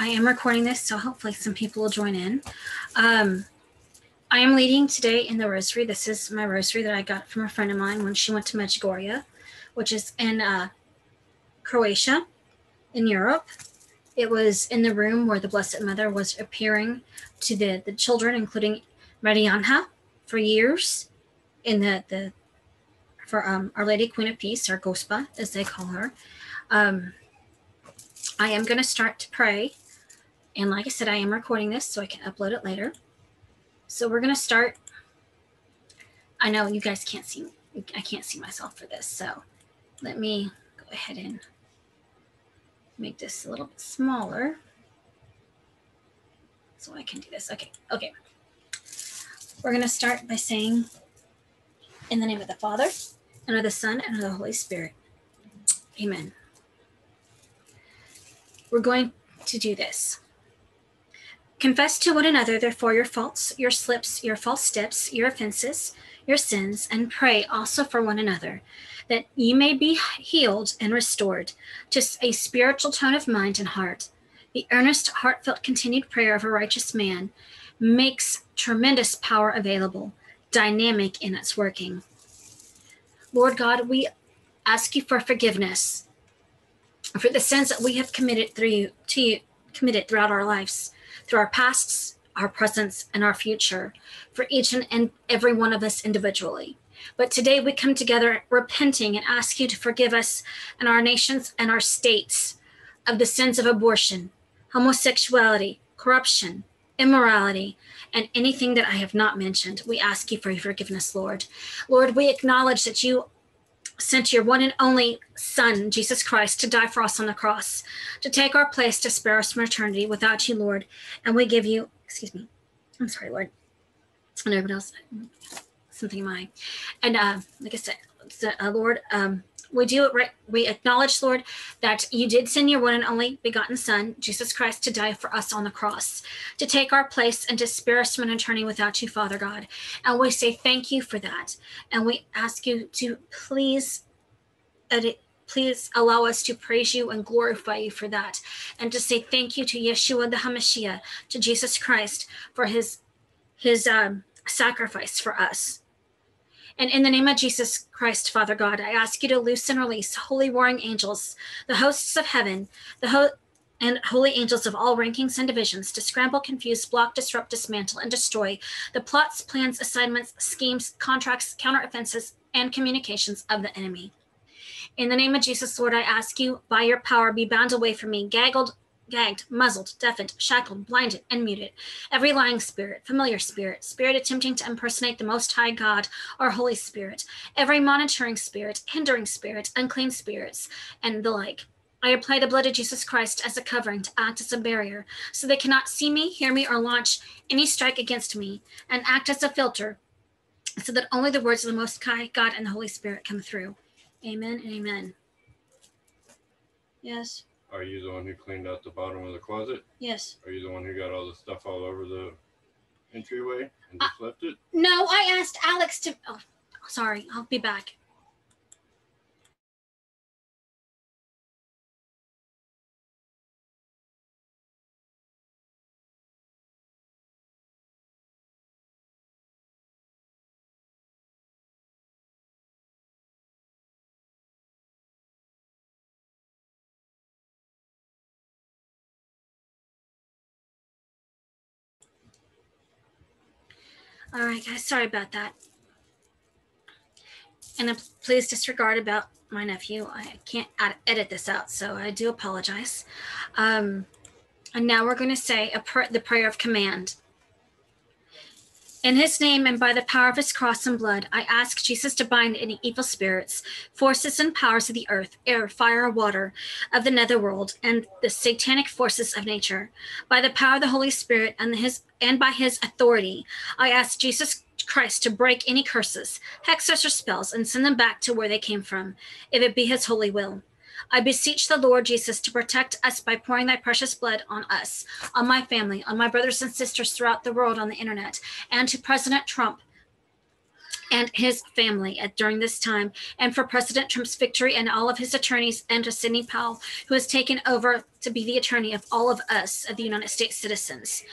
I am recording this, so hopefully some people will join in. Um, I am leading today in the rosary. This is my rosary that I got from a friend of mine when she went to Medjugorje, which is in uh, Croatia, in Europe. It was in the room where the Blessed Mother was appearing to the, the children, including Mirjana, for years in the, the for um, Our Lady Queen of Peace, or Gospa, as they call her. Um, I am going to start to pray. And like I said, I am recording this so I can upload it later. So we're going to start. I know you guys can't see, I can't see myself for this. So let me go ahead and make this a little bit smaller so I can do this. Okay, okay. We're going to start by saying, in the name of the Father, and of the Son, and of the Holy Spirit. Amen. We're going to do this. Confess to one another, therefore, your faults, your slips, your false steps, your offenses, your sins, and pray also for one another, that ye may be healed and restored to a spiritual tone of mind and heart. The earnest, heartfelt, continued prayer of a righteous man makes tremendous power available, dynamic in its working. Lord God, we ask you for forgiveness for the sins that we have committed through you, to you, committed throughout our lives, through our pasts, our presence, and our future, for each and every one of us individually. But today we come together repenting and ask you to forgive us and our nations and our states of the sins of abortion, homosexuality, corruption, immorality, and anything that I have not mentioned. We ask you for your forgiveness, Lord. Lord, we acknowledge that you sent your one and only Son, Jesus Christ, to die for us on the cross, to take our place to spare us from eternity without you, Lord. And we give you, excuse me, I'm sorry, Lord. And everyone else, something in my, and uh, like I said, uh, Lord, um, we do. We acknowledge, Lord, that you did send your one and only begotten Son, Jesus Christ, to die for us on the cross, to take our place and to spare us from an eternity without you, Father God. And we say thank you for that. And we ask you to please. Please allow us to praise you and glorify you for that. And to say thank you to Yeshua the HaMashiach, to Jesus Christ, for his his um, sacrifice for us. And in the name of Jesus Christ, Father God, I ask you to loose and release holy warring angels, the hosts of heaven, the ho- and holy angels of all rankings and divisions to scramble, confuse, block, disrupt, dismantle, and destroy the plots, plans, assignments, schemes, contracts, counteroffenses, and communications of the enemy. In the name of Jesus, Lord, I ask you, by your power, be bound away from me, gaggled, gagged, muzzled, deafened, shackled, blinded, and muted. Every lying spirit, familiar spirit, spirit attempting to impersonate the Most High God or Holy Spirit, every monitoring spirit, hindering spirit, unclean spirits, and the like. I apply the blood of Jesus Christ as a covering to act as a barrier so they cannot see me, hear me, or launch any strike against me, and act as a filter so that only the words of the Most High God and the Holy Spirit come through. Amen and amen. Yes. Are you the one who cleaned out the bottom of the closet? Yes. Are you the one who got all the stuff all over the entryway and just uh, left it? No, I asked Alex to. Oh, sorry. I'll be back. All right, guys, sorry about that. And please disregard about my nephew. I can't edit this out, so I do apologize. Um, and now we're going to say pr- the prayer of command. In his name and by the power of his cross and blood, I ask Jesus to bind any evil spirits, forces, and powers of the earth, air, fire, or water, of the netherworld, and the satanic forces of nature. By the power of the Holy Spirit and his and by his authority, I ask Jesus Christ to break any curses, hexes, or spells and send them back to where they came from, if it be his holy will. I beseech the Lord Jesus to protect us by pouring thy precious blood on us, on my family, on my brothers and sisters throughout the world on the internet, and to President Trump and his family at, during this time, and for President Trump's victory and all of his attorneys, and to Sidney Powell, who has taken over to be the attorney of all of us, of the United States citizens,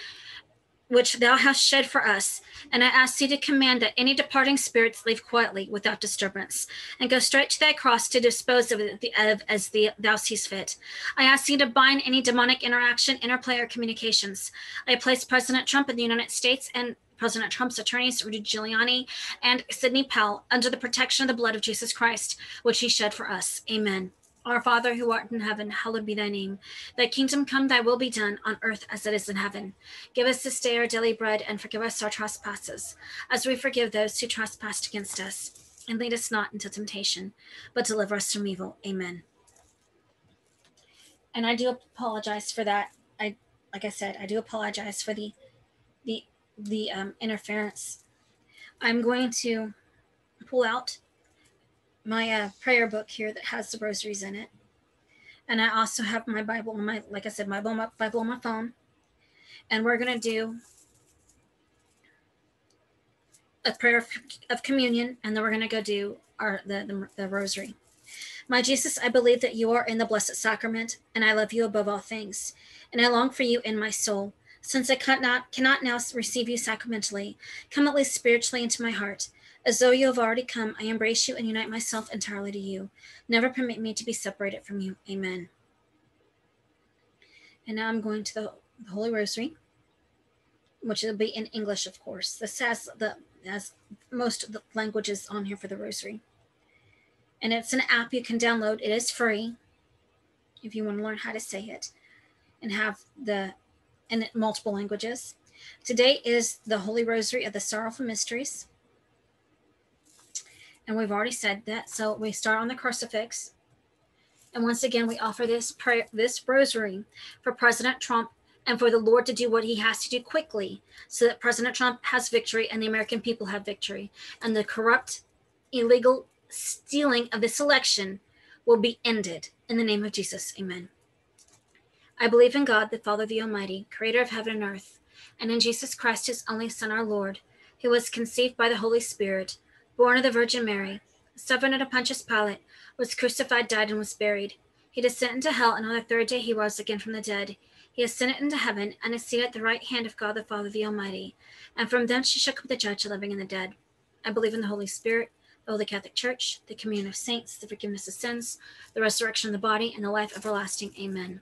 which thou hast shed for us. And I ask thee to command that any departing spirits leave quietly without disturbance, and go straight to thy cross to dispose of it of, as the, thou seest fit. I ask thee to bind any demonic interaction, interplay, or communications. I place President Trump in the United States and President Trump's attorneys, Rudy Giuliani and Sidney Powell, under the protection of the blood of Jesus Christ, which he shed for us. Amen. Our Father who art in heaven, hallowed be thy name. Thy kingdom come, thy will be done on earth as it is in heaven. Give us this day our daily bread and forgive us our trespasses, as we forgive those who trespass against us. And lead us not into temptation, but deliver us from evil. Amen. And I do apologize for that. I like I said, I do apologize for the the the um, interference. I'm going to pull out my uh, prayer book here that has the rosaries in it. And I also have my Bible on my, like I said, my Bible, on my phone. And we're going to do a prayer of, of communion, and then we're going to go do our the, the, the rosary. My Jesus, I believe that you are in the blessed sacrament, and I love you above all things, and I long for you in my soul. Since I cannot, cannot now receive you sacramentally, come at least spiritually into my heart as though you have already come, I embrace you and unite myself entirely to you. Never permit me to be separated from you. Amen. And now I'm going to the, Holy Rosary, which will be in English, of course. This has the as most of the languages on here for the Rosary. And it's an app you can download. It is free if you want to learn how to say it and have the in multiple languages. Today is the Holy Rosary of the Sorrowful Mysteries and we've already said that. So we start on the crucifix. And once again, we offer this prayer, this rosary for President Trump and for the Lord to do what he has to do quickly so that President Trump has victory and the American people have victory. And the corrupt, illegal stealing of this election will be ended in the name of Jesus. Amen. I believe in God, the Father, the Almighty, creator of heaven and earth, and in Jesus Christ, his only Son, our Lord, who was conceived by the Holy Spirit born of the Virgin Mary, suffered under Pontius Pilate, was crucified, died, and was buried. He descended into hell, and on the third day he rose again from the dead. He ascended into heaven, and is seated at the right hand of God the Father, the Almighty. And from thence he shall come the judge, the living and the dead. I believe in the Holy Spirit, the Holy Catholic Church, the communion of saints, the forgiveness of sins, the resurrection of the body, and the life everlasting. Amen.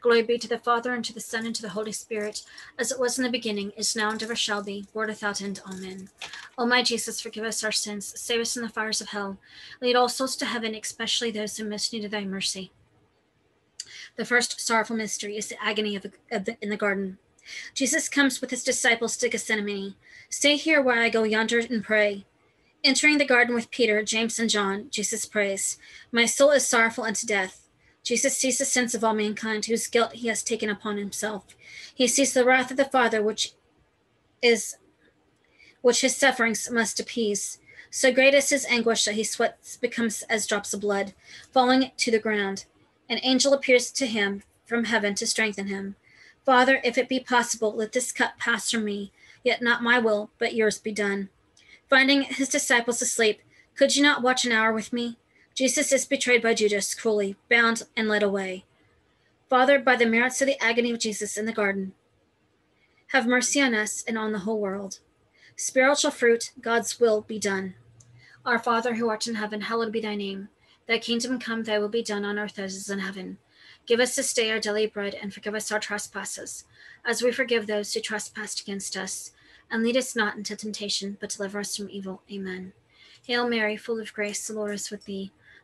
Glory be to the Father, and to the Son, and to the Holy Spirit, as it was in the beginning, is now, and ever shall be, world without end. Amen. O my Jesus, forgive us our sins, save us from the fires of hell, lead all souls to heaven, especially those in most need of thy mercy. The first sorrowful mystery is the agony of, of the, in the garden. Jesus comes with his disciples to Gethsemane. Stay here while I go yonder and pray. Entering the garden with Peter, James, and John, Jesus prays, My soul is sorrowful unto death. Jesus sees the sins of all mankind, whose guilt he has taken upon himself. He sees the wrath of the Father, which is which his sufferings must appease. So great is his anguish that he sweats becomes as drops of blood, falling to the ground. An angel appears to him from heaven to strengthen him. Father, if it be possible, let this cup pass from me, yet not my will, but yours be done. Finding his disciples asleep, could you not watch an hour with me? Jesus is betrayed by Judas cruelly, bound and led away. Father, by the merits of the agony of Jesus in the garden, have mercy on us and on the whole world. Spiritual fruit, God's will be done. Our Father who art in heaven, hallowed be thy name. Thy kingdom come, thy will be done on earth as it is in heaven. Give us this day our daily bread, and forgive us our trespasses, as we forgive those who trespass against us and lead us not into temptation, but deliver us from evil. Amen. Hail Mary, full of grace, the Lord is with thee.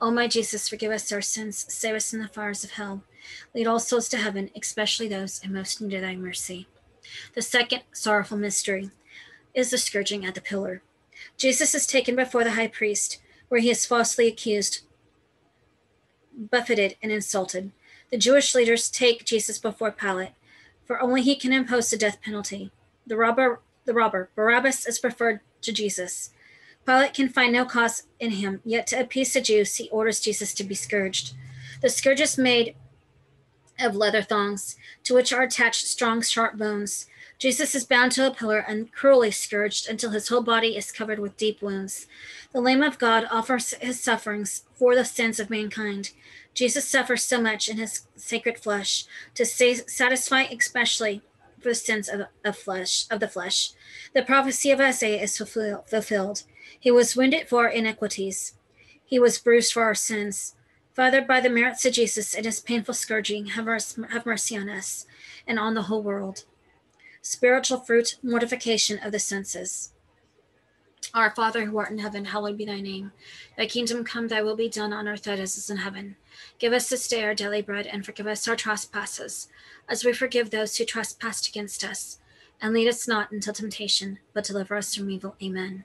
O my Jesus, forgive us our sins, save us from the fires of hell. Lead all souls to heaven, especially those in most need of thy mercy. The second sorrowful mystery is the scourging at the pillar. Jesus is taken before the high priest, where he is falsely accused, buffeted, and insulted. The Jewish leaders take Jesus before Pilate, for only he can impose the death penalty. The robber, the robber Barabbas is preferred to Jesus. Pilate can find no cause in him, yet to appease the Jews, he orders Jesus to be scourged. The scourge is made of leather thongs, to which are attached strong, sharp bones. Jesus is bound to a pillar and cruelly scourged until his whole body is covered with deep wounds. The Lamb of God offers his sufferings for the sins of mankind. Jesus suffers so much in his sacred flesh to satisfy especially for the sins of, of flesh of the flesh. The prophecy of Isaiah is fulfilled. He was wounded for our iniquities. He was bruised for our sins. Father, by the merits of Jesus and his painful scourging, have, have mercy on us and on the whole world. Spiritual fruit, mortification of the senses. Our Father who art in heaven, hallowed be thy name. Thy kingdom come, thy will be done on earth as it is in heaven. Give us this day our daily bread, and forgive us our trespasses, as we forgive those who trespass against us. And lead us not into temptation, but deliver us from evil. Amen.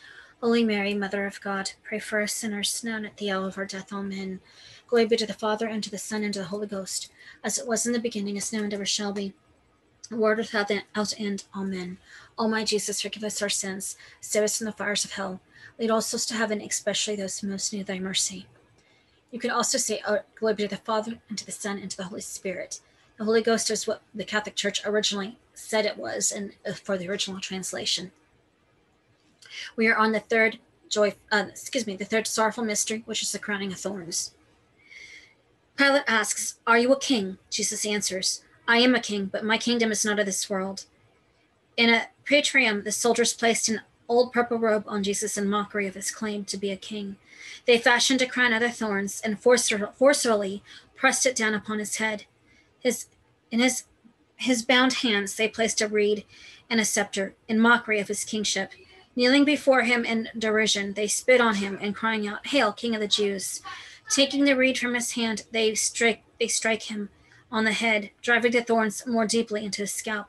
Holy Mary, Mother of God, pray for us sinners, now and at the hour of our death. Amen. Glory be to the Father, and to the Son, and to the Holy Ghost, as it was in the beginning, is now, and ever shall be. Word without end. Amen. O my Jesus, forgive us our sins, save us from the fires of hell. Lead all souls to heaven, especially those most need thy mercy. You can also say, oh, Glory be to the Father, and to the Son, and to the Holy Spirit. The Holy Ghost is what the Catholic Church originally said it was, and for the original translation. We are on the third joy, uh, excuse me, the third sorrowful mystery, which is the crowning of thorns. Pilate asks, Are you a king? Jesus answers, I am a king, but my kingdom is not of this world. In a praetorium, the soldiers placed an old purple robe on Jesus in mockery of his claim to be a king. They fashioned a crown out of thorns and forcefully pressed it down upon his head. His, in his, his bound hands, they placed a reed and a scepter in mockery of his kingship. Kneeling before him in derision, they spit on him and crying out, Hail, King of the Jews! Taking the reed from his hand, they strike, they strike him on the head, driving the thorns more deeply into his scalp.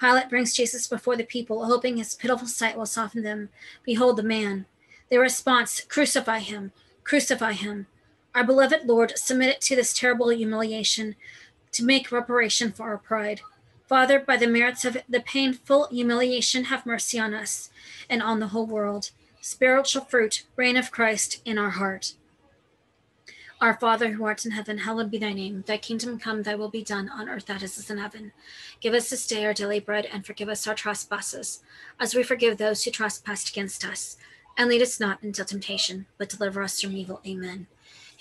Pilate brings Jesus before the people, hoping his pitiful sight will soften them. Behold the man. Their response Crucify him, crucify him. Our beloved Lord submitted to this terrible humiliation to make reparation for our pride. Father, by the merits of the painful humiliation, have mercy on us and on the whole world. Spiritual fruit, reign of Christ in our heart. Our Father who art in heaven, hallowed be thy name. Thy kingdom come, thy will be done on earth as it is in heaven. Give us this day our daily bread, and forgive us our trespasses, as we forgive those who trespass against us and lead us not into temptation, but deliver us from evil. Amen.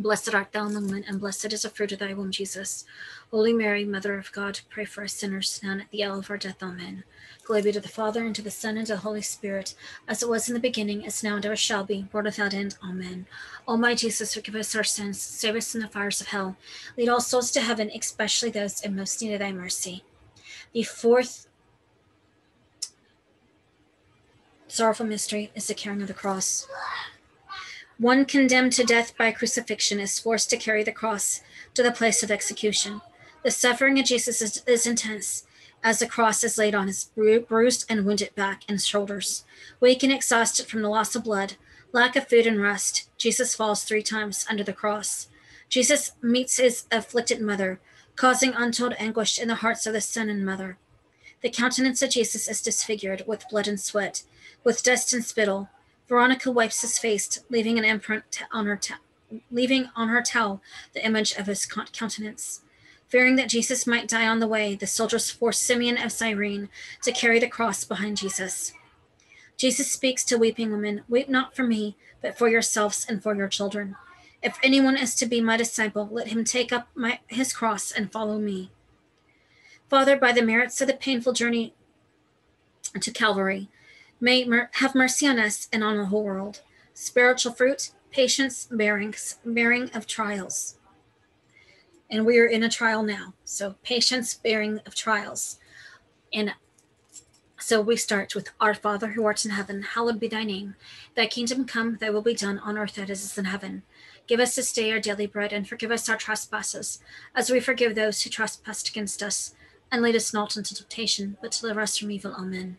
Blessed art thou among men, and blessed is the fruit of thy womb, Jesus. Holy Mary, Mother of God, pray for us sinners now and at the hour of our death. Amen. Glory be to the Father, and to the Son, and to the Holy Spirit, as it was in the beginning, as now, and ever shall be, world without end. Amen. O my Jesus, forgive us our sins, save us from the fires of hell. Lead all souls to heaven, especially those in most need of thy mercy. The fourth sorrowful mystery is the carrying of the cross. One condemned to death by crucifixion is forced to carry the cross to the place of execution. The suffering of Jesus is, is intense as the cross is laid on his bruised and wounded back and shoulders. Weak and exhausted from the loss of blood, lack of food and rest, Jesus falls three times under the cross. Jesus meets his afflicted mother, causing untold anguish in the hearts of the son and mother. The countenance of Jesus is disfigured with blood and sweat, with dust and spittle. Veronica wipes his face, leaving an imprint on her, ta- leaving on her towel the image of his countenance. Fearing that Jesus might die on the way, the soldiers force Simeon of Cyrene to carry the cross behind Jesus. Jesus speaks to weeping women Weep not for me, but for yourselves and for your children. If anyone is to be my disciple, let him take up my, his cross and follow me. Father, by the merits of the painful journey to Calvary, May mer- have mercy on us and on the whole world. Spiritual fruit, patience, bearing, bearing of trials. And we are in a trial now. So patience, bearing of trials. And so we start with Our Father who art in heaven, hallowed be thy name. Thy kingdom come, thy will be done on earth as it is in heaven. Give us this day our daily bread, and forgive us our trespasses, as we forgive those who trespass against us. And lead us not into temptation, but deliver us from evil. Amen.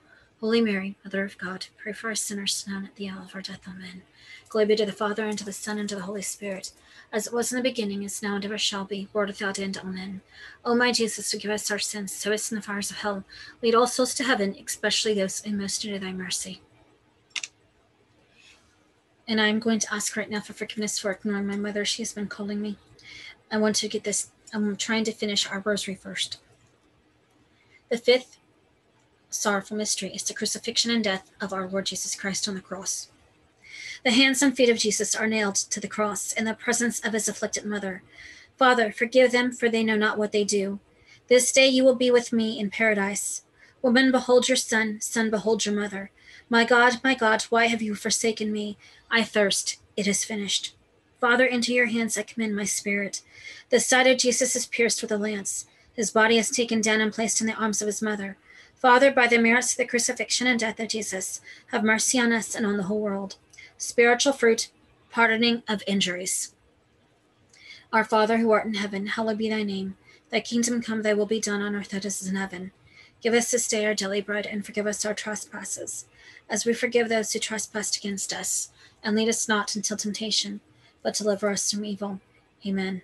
Holy Mary, Mother of God, pray for us sinners now and at the hour of our death. Amen. Glory be to the Father, and to the Son, and to the Holy Spirit, as it was in the beginning, is now, and ever shall be, world without end. Amen. O my Jesus, forgive us our sins, save us in the fires of hell. Lead all souls to heaven, especially those in most need of thy mercy. And I'm going to ask right now for forgiveness for ignoring my mother. She has been calling me. I want to get this, I'm trying to finish our rosary first. The fifth sorrowful mystery is the crucifixion and death of our Lord Jesus Christ on the cross. The hands and feet of Jesus are nailed to the cross in the presence of his afflicted mother. Father, forgive them, for they know not what they do. This day you will be with me in paradise. Woman, behold your son. Son, behold your mother. My God, my God, why have you forsaken me? I thirst. It is finished. Father, into your hands I commend my spirit. The side of Jesus is pierced with a lance. His body is taken down and placed in the arms of his mother. Father, by the merits of the crucifixion and death of Jesus, have mercy on us and on the whole world. Spiritual fruit, pardoning of injuries. Our Father who art in heaven, hallowed be thy name. Thy kingdom come, thy will be done on earth as it is in heaven. Give us this day our daily bread, and forgive us our trespasses, as we forgive those who trespass against us. And lead us not into temptation, but deliver us from evil. Amen.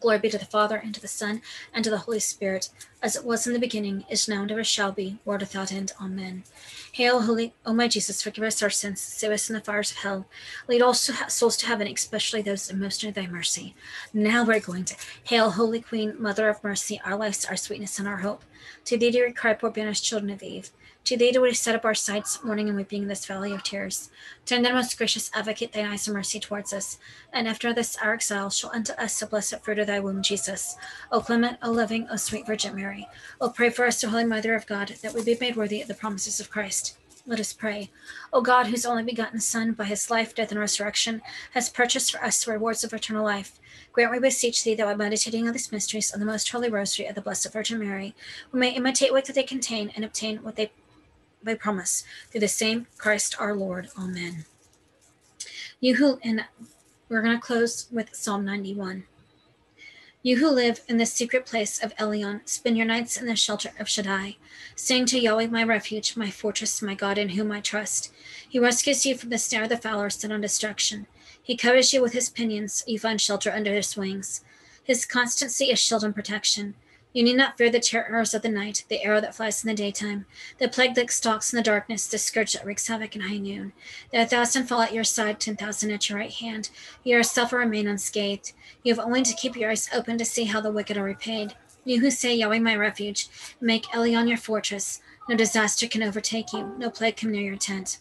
Glory be to the Father, and to the Son, and to the Holy Spirit, as it was in the beginning, is now, and ever shall be, world without end. Amen. Hail, Holy, O my Jesus, forgive us our sins, save us from the fires of hell. Lead all souls to heaven, especially those in most need thy mercy. Now we're going to Hail, Holy Queen, Mother of Mercy, our life, our sweetness, and our hope. To thee do we cry, poor banished children of Eve. To thee do we set up our sights, mourning and weeping in this valley of tears. Turn then, most gracious advocate, thine eyes of mercy towards us, and after this our exile, show unto us the blessed fruit of thy womb, Jesus. O clement, O loving, O sweet Virgin Mary. O pray for us, O Holy Mother of God, that we be made worthy of the promises of Christ. Let us pray. O God, whose only begotten Son, by his life, death, and resurrection, has purchased for us the rewards of eternal life, grant, we beseech thee, that by meditating on these mysteries of the most holy rosary of the Blessed Virgin Mary, we may imitate what they contain and obtain what they by promise through the same Christ our Lord. Amen. You who, and we're going to close with Psalm 91. You who live in the secret place of Elyon, spend your nights in the shelter of Shaddai. Sing to Yahweh, my refuge, my fortress, my God, in whom I trust. He rescues you from the snare of the fowler sent on destruction. He covers you with his pinions. You find shelter under his wings. His constancy is shield and protection. You need not fear the terrors of the night, the arrow that flies in the daytime, the plague that stalks in the darkness, the scourge that wreaks havoc in high noon. There a thousand fall at your side, ten thousand at your right hand. You yourself will remain unscathed. You have only to keep your eyes open to see how the wicked are repaid. You who say, Yahweh, my refuge, make Elyon your fortress. No disaster can overtake you, no plague come near your tent.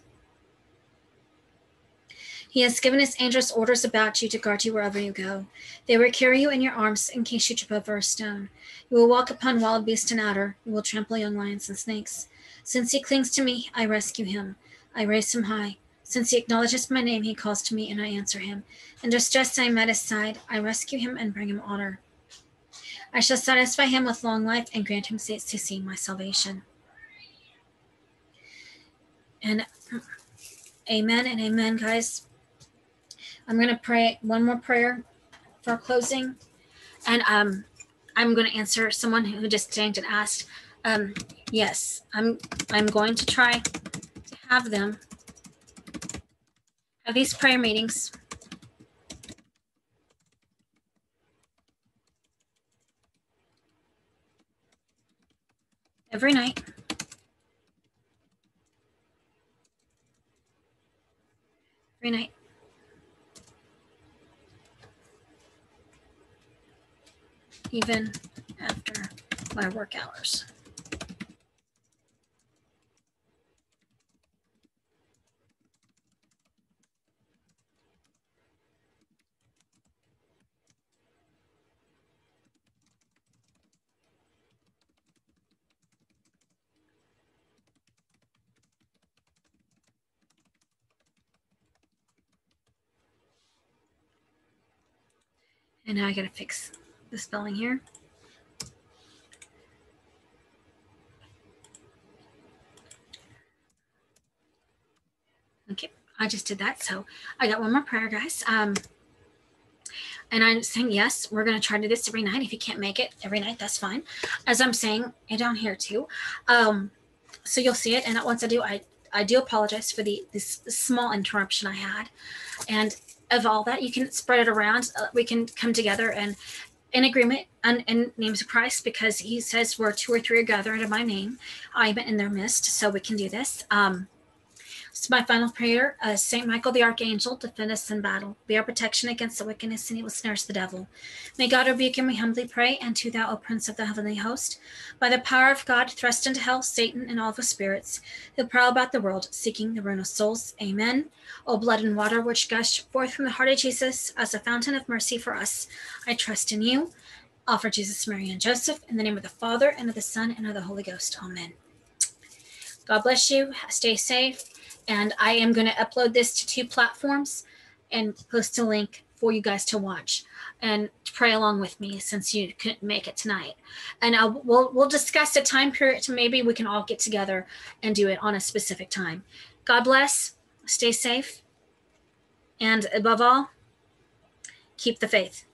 He has given his angels orders about you to guard you wherever you go. They will carry you in your arms in case you trip over a stone. You will walk upon wild beasts and adder. You will trample young lions and snakes. Since he clings to me, I rescue him. I raise him high. Since he acknowledges my name, he calls to me and I answer him. In distress, I am at his side. I rescue him and bring him honor. I shall satisfy him with long life and grant him seats to see my salvation. And amen and amen, guys. I'm going to pray one more prayer for closing. And um, I'm going to answer someone who just tanked and asked. Um, yes, I'm I'm going to try to have them have these prayer meetings. Every night. Every night. Even after my work hours. And now I gotta fix the spelling here. Okay, I just did that. So I got one more prayer, guys. Um, and I'm saying, yes, we're going to try to do this every night. If you can't make it every night, that's fine. As I'm saying it down here too. Um, so you'll see it. And once I do, I, I do apologize for the this small interruption I had. And of all that, you can spread it around. Uh, we can come together and in agreement and in names of Christ because he says where two or three are gathered in my name, I'm in their midst. So we can do this. Um, so my final prayer, uh, Saint Michael the Archangel, defend us in battle. Be our protection against the wickedness and evil snares of the devil. May God rebuke him, we humbly pray, and to thou, O Prince of the heavenly host, by the power of God, thrust into hell Satan and all of his spirits who prowl about the world, seeking the ruin of souls. Amen. O blood and water which gushed forth from the heart of Jesus as a fountain of mercy for us, I trust in you. Offer Jesus, Mary, and Joseph in the name of the Father, and of the Son, and of the Holy Ghost. Amen. God bless you. Stay safe. And I am going to upload this to two platforms and post a link for you guys to watch and pray along with me since you couldn't make it tonight. And uh, we'll we'll discuss a time period to maybe we can all get together and do it on a specific time. God bless. Stay safe. And above all, keep the faith.